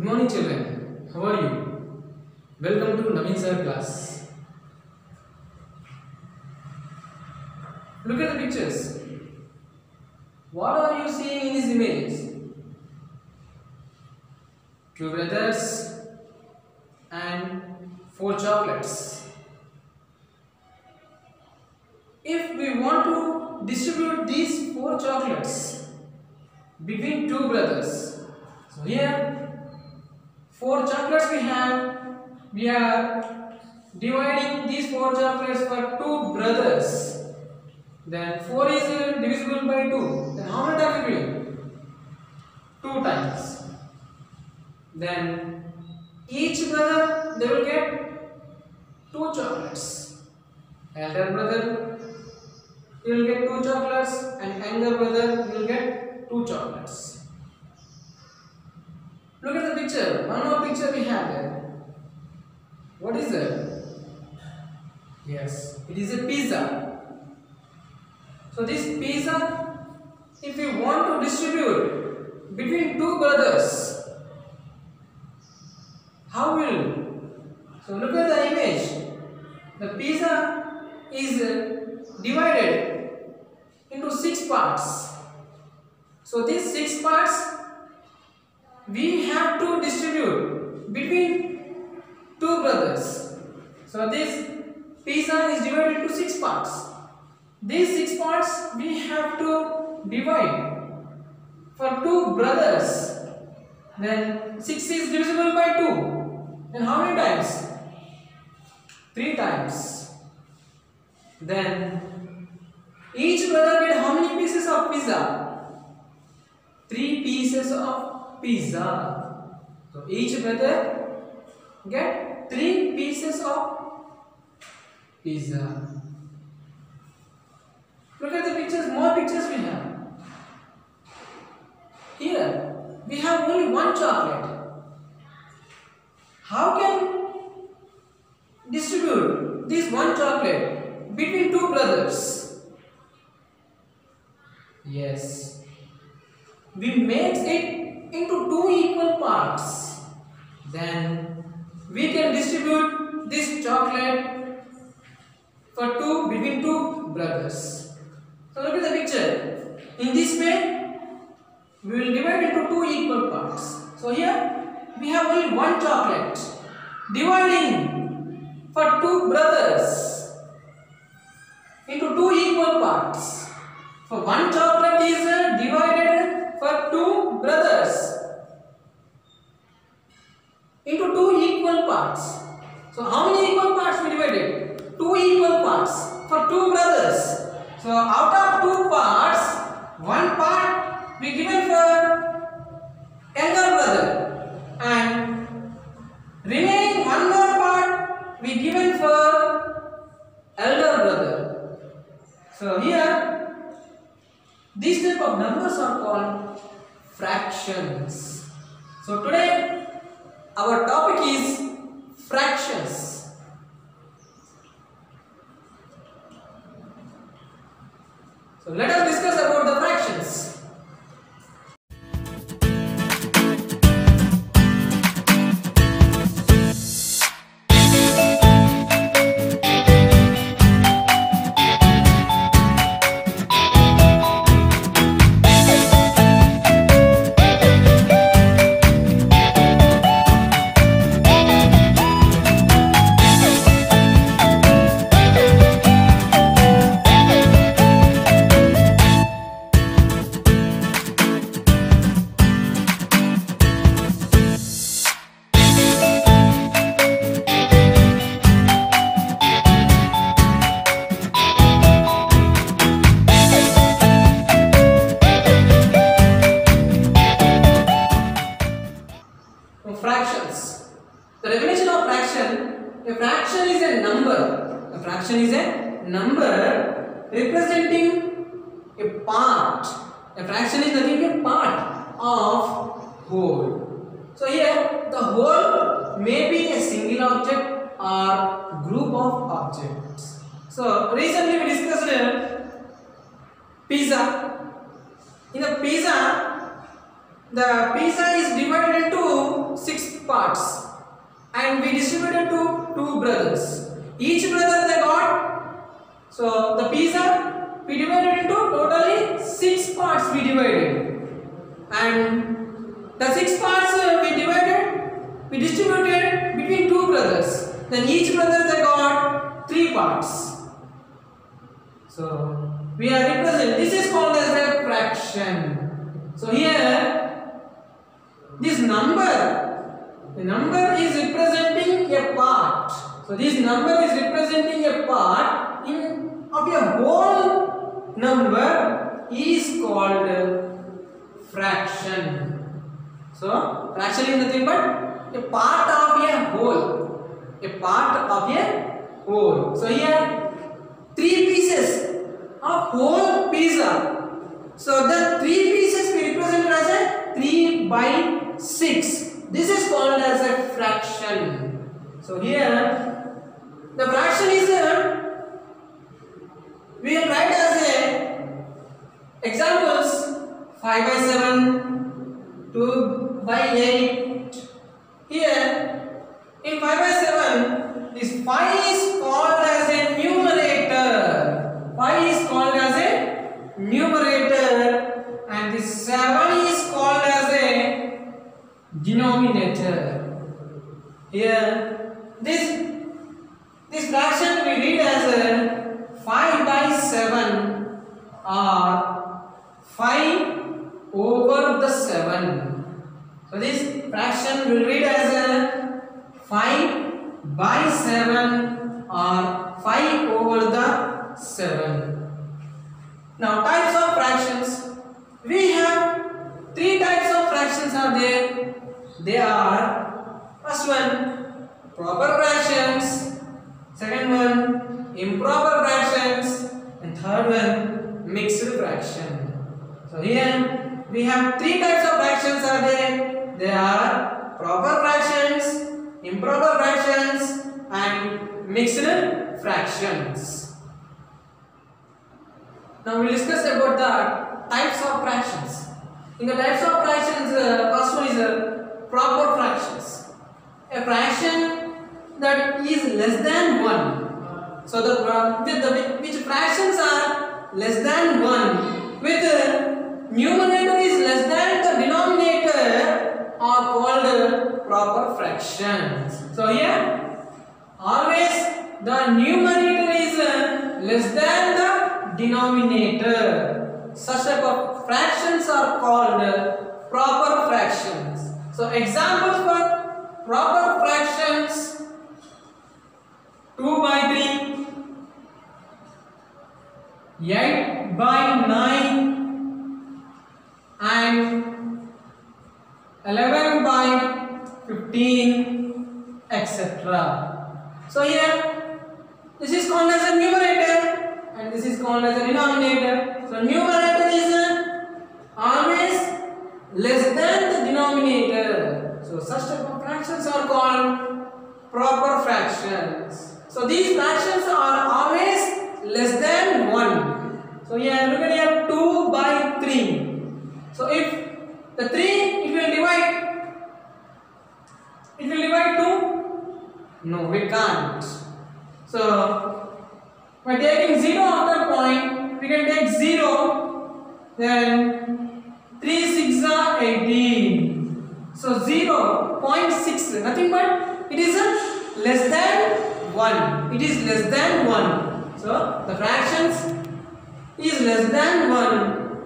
Good morning children. How are you? Welcome to Naveen sir class. Look at the pictures. What are you seeing in these images? Two brothers and four chocolates. If we want to distribute these four chocolates between two brothers, so here four chocolates we have, we are dividing these four chocolates for two brothers. Then 4 is divisible by 2. Then how many times we do? 2 times. Then each brother they will get 2 chocolates. Elder brother he will get 2 chocolates and younger brother will get 2 chocolates. Look at the picture. One more picture we have there. What is it? Yes, it is a pizza. So this pizza, if you want to distribute between two brothers, how will? So look at the image. The pizza is divided into six parts. So these six parts we have to distribute between two brothers. So this pizza is divided into six parts. These six parts we have to divide for two brothers. Then 6 is divisible by 2. Then how many times? 3 times. Then each brother get how many pieces of pizza? 3 pieces of pizza. So each brother get 3 pieces of pizza. Look at the pictures, more pictures we have. Here, we have only one chocolate. How can distribute this one chocolate between two brothers? Yes. We make it into two equal parts. Then we can distribute this chocolate for two between two brothers. So look at the picture. In this way, we will divide into two equal parts. So here we have only one chocolate. Dividing for two brothers into two equal parts. So one chocolate is divided for two brothers into two parts. So how many equal parts we divided? Two equal parts for two brothers. So out of two parts, one part we given for younger brother and remaining one more part we given for elder brother. So here these type of numbers are called fractions. So today our topic is fractions. So let us a fraction is a number. A fraction is a number representing a part. A fraction is nothing a part of whole. So here the whole may be a single object or group of objects. So recently we discussed pizza. In the pizza, the pizza is divided into six parts and we distributed to two brothers. Each brother they got so the pizza we divided into totally six parts we divided and the six parts uh, we divided we distributed between two brothers. Then each brother they got three parts. So we are represent. This is called as a fraction. So here this number, number is representing a part. So this number is representing a part in of a whole number is called fraction. So fraction is nothing but a part of a whole. A part of a whole. So here three pieces of whole pizza. So the three pieces we represented as a 3 by 6. This is called as a fraction. So here the fraction is a we have write as a examples 5 by 7, 2 by 8. Here in 5 by 7 this 5 is called as a numerator. 5 is called as a numerator and this 7 is called as a denominator. Here this this fraction we read as a 5 by 7 or 5 over the 7. So this fraction will read as a 5 by 7 or 5 over the 7. Now types of fractions. We have three types of fractions are there. They are first one proper fractions, second one improper fractions and third one mixed fraction. So here we have three types of fractions are there. They are proper fractions, improper fractions and mixed fractions. Now we'll discuss about the types of fractions. In the types of fractions, uh, first one is uh, proper fractions. A fraction that is less than 1. So the, uh, with the which fractions are less than 1 with uh, numerator is less than the denominator are called uh, proper fractions. So here always the numerator is uh, less than the denominator. Such type of fractions are called proper fractions. So examples for proper fractions 2 by 3, 8 by 9 and 11 by 15 etc. So here this is called as a numerator and this is called as a denominator. So numerator is uh, always less than the denominator. So such type of fractions are called proper fractions. So these fractions are always than 1. So here look at here 2 by 3. So if the 3 it will divide it will divide 2? No, we can't. So by taking 0 after point we can take 0 then 3 6 are 18. So 0 0.6 nothing but it is a less than 1. It is less than 1. So the fractions is less than 1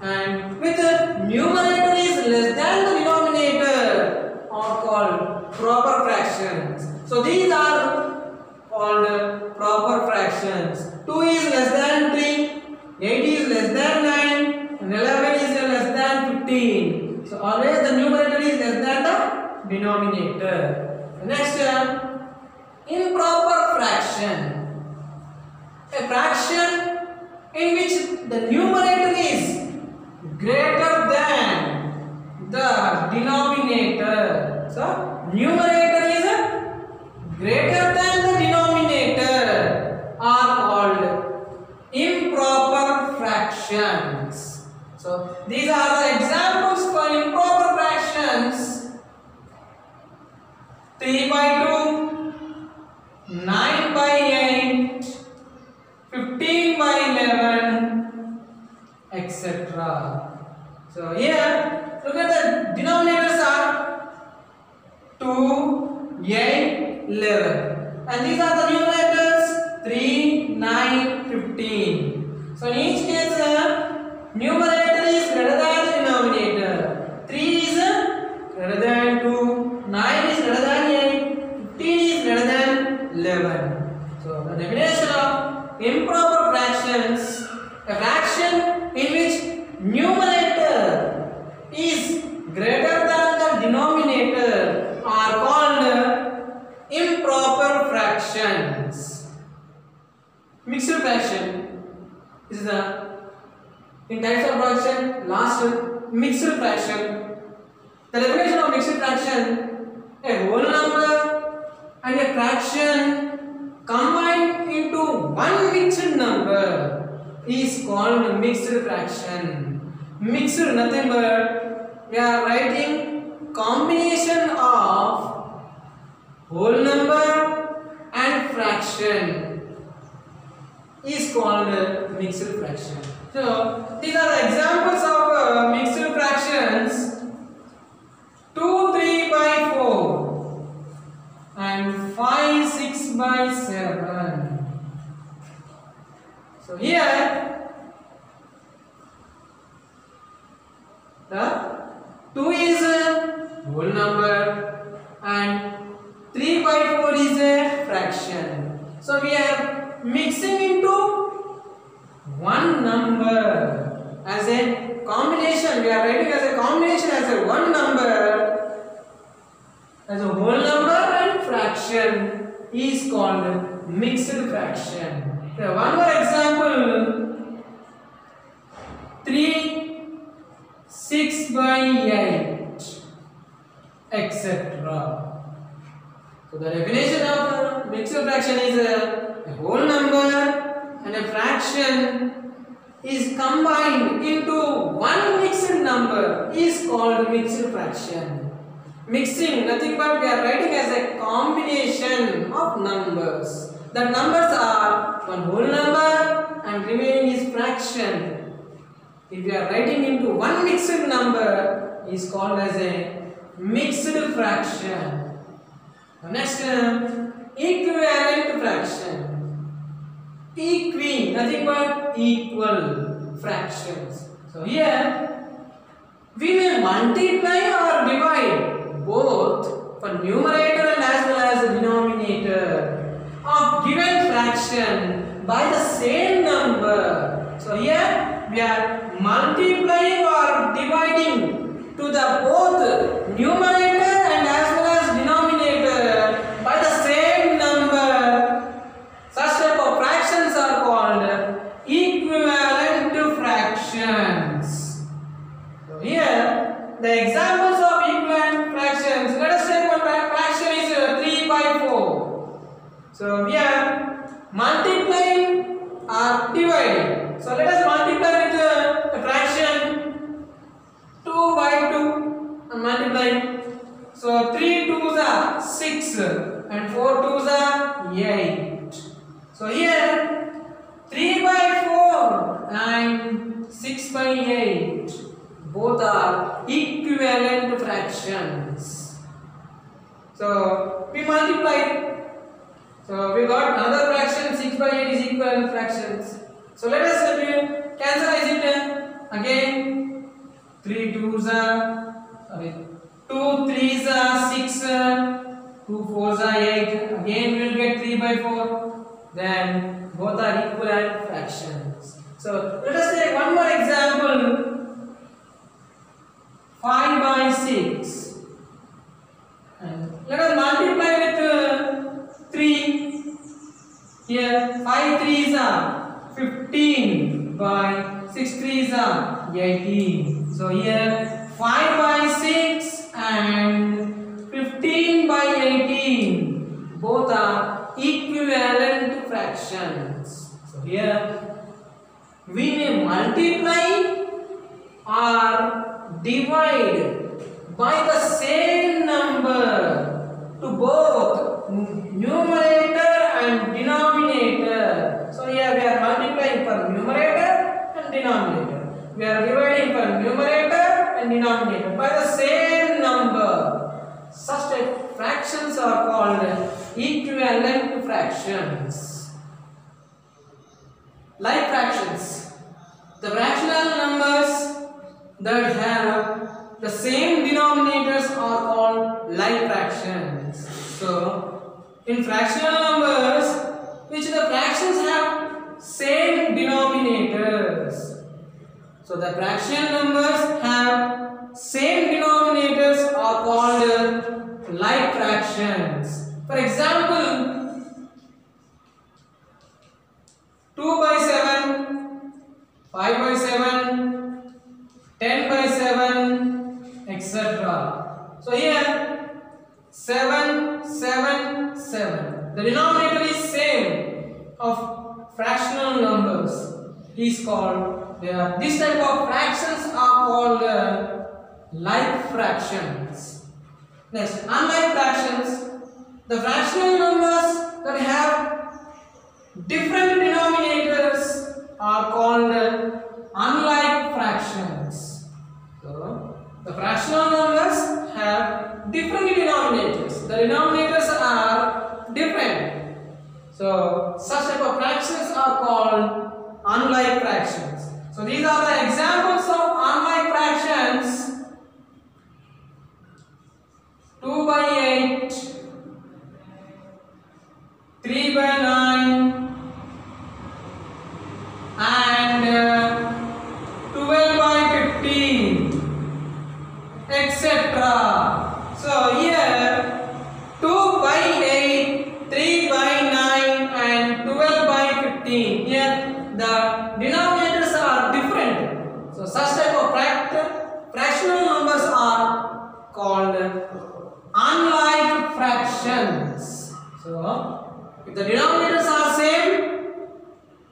and with the numerator is less than the denominator are called proper fractions. So these are called proper fractions. 2 is less than 3, 8 is less than 9 and 11 is less than 15. So always the numerator is less than the denominator. Next term, improper fraction. A in which the numerator is greater than the denominator. So numerator is greater than the denominator are called improper fractions. So these are the examples for improper fractions. 3 by 2, 9 by 8, 15 by 11, etc. So here, look at the denominators are 2, 8, 11. And these are the numerators 3, 9, 15. So in each case, uh, numerator is greater than the denominator. 3 is uh, greater than 2, 9 is greater than 8, 15 is greater than 11. So the definition of improper fractions, a fraction in which numerator is greater than the denominator are called improper fractions. Mixed fraction is the in types of fraction last mixed fraction. The definition of mixed fraction a whole number and a fraction combined into one mixed number is called mixed fraction. Mixed nothing but we are writing combination of whole number and fraction is called mixed fraction. So these are examples of uh, mixed fractions 2 3 by 4 and 5 6 by 7. So here the 2 is a whole number and 3 by 4 is a fraction. So we are mixing into one number as a combination. We are writing as a combination as a one number as a whole number and fraction is called mixed fraction. Okay, one more example 3 6 by 8 etc. So the definition of a mixed fraction is a, a whole number and a fraction is combined into one mixed number is called mixed fraction. Mixing nothing but we are writing as a combination of numbers. The numbers are one whole number and remaining is fraction. If we are writing into one is called as a mixed fraction. Next term equivalent fraction. Equi nothing but equal fractions. So here we may multiply or divide both for numerator and as well as denominator of given fraction by the same number. So here we are multiplying or dividing to the both numerator and 6 by 8 both are equivalent fractions. So we multiply. So we got another fraction 6 by 8 is equivalent fractions. So let us cancel it again 3 2s are sorry 2 3s are 6 uh, 2 4s are 8 again we will get 3 by 4 then both are equivalent fractions. So let us take one more example. 5 by 6 and let us multiply with uh, 3 here 5 3s are 15 by 6 3s are 18 so here 5 by 6 and 15 by 18 both are equivalent fractions. So here we may multiply or divide by the same number to both numerator and denominator. So here we are multiplying for numerator and denominator. We are dividing for numerator and denominator by the same number. Such type fractions are called equivalent fractions. Like fractions, the rational numbers that have the same denominators are called like fractions. So, in fractional numbers, which the fractions have same denominators. So, the fractional numbers have same denominators are called like fractions. The denominator is same of fractional numbers. Is called are, this type of fractions are called uh, like fractions. Next, unlike fractions, the fractional numbers that have different denominators are called uh, unlike fractions. So, the fractional numbers have different denominators. The different. So, such type of fractions are called unlike fractions. So, these are the examples of unlike fractions. 2 by 8, 3 by 9, and uh, 12 by 15 etc so here 2 by 8 3 by 9 and 12 by 15 here the denominators are different so such type of fract fractional numbers are called unlike fractions so if the denominators are same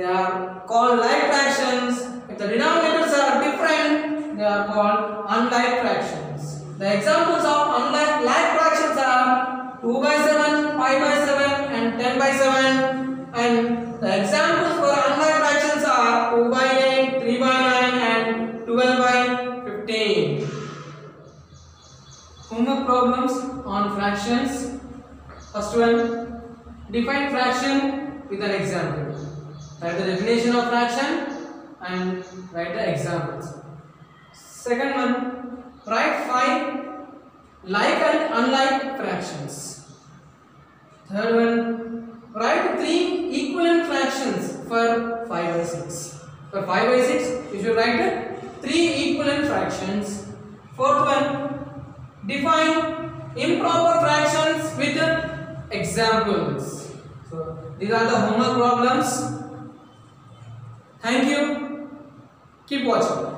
they are called like fractions. If the denominators are different, they are called unlike fractions. The examples of unlike like fractions are 2 by 7, 5 by 7 and 10 by 7 and the examples for unlike fractions are 2 by 8, 3 by 9 and 12 by 15. Homework problems on fractions. First one, define fraction with an example. Write the definition of fraction and write the examples. Second one, write five like and unlike fractions. Third one, write three equivalent fractions for 5 by 6. For 5 by 6, you should write three equivalent fractions. Fourth one, define improper fractions with examples. So, these are the homework problems. Thank you. Keep watching.